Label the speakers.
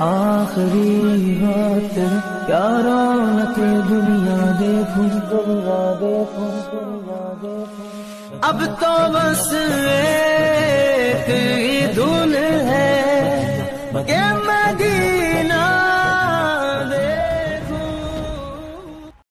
Speaker 1: آخری بات کیا رونق دنیا دیکھوں دنیا دیکھوں دنیا دیکھوں اب تو بس ایک ہی دھن ہے کہ